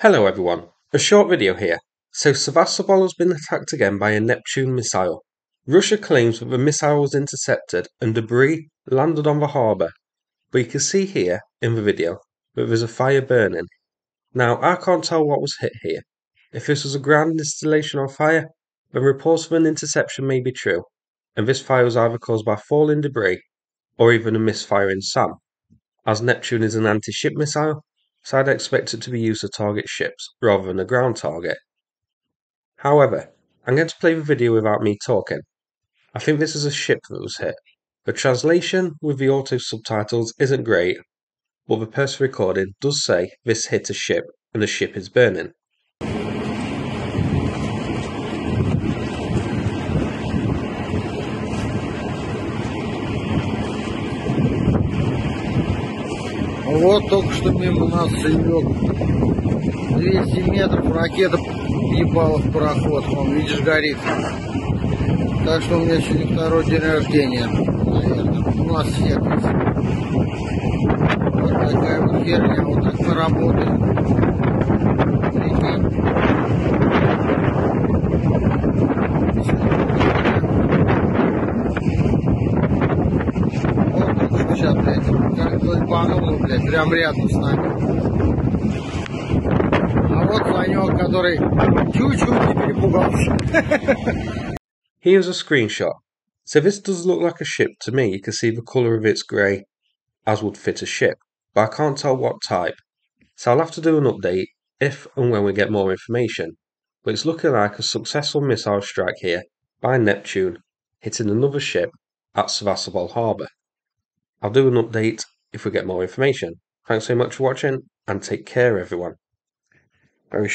Hello everyone, a short video here. So Sevastopol has been attacked again by a Neptune missile. Russia claims that the missile was intercepted and debris landed on the harbour, but you can see here in the video that there's a fire burning. Now I can't tell what was hit here. If this was a ground installation on fire, then reports of an interception may be true, and this fire was either caused by falling debris or even a misfire in SAM. As Neptune is an anti-ship missile, so I'd expect it to be used to target ships rather than a ground target. However, I'm going to play the video without me talking. I think this is a ship that was hit. The translation with the auto subtitles isn't great, but the person recording does say this hit a ship and the ship is burning. Вот только что мимо нас сывет 200 метров, ракета ебала в пароход, он, видишь, горит. Так что у меня сегодня второй день рождения, наверное, у нас всех. Вот такая вот херня, вот так мы. блядь, как ебануло, блядь, прям рядом с нами. А вот Санек, который чуть-чуть не перепугался. Here's a screenshot. So this does look like a ship to me. You can see the colour of its grey, as would fit a ship, but I can't tell what type. So I'll have to do an update if and when we get more information. But it's looking like a successful missile strike here by Neptune, hitting another ship at Sevastopol harbour. I'll do an update if we get more information. Thanks so much for watching and take care everyone. Very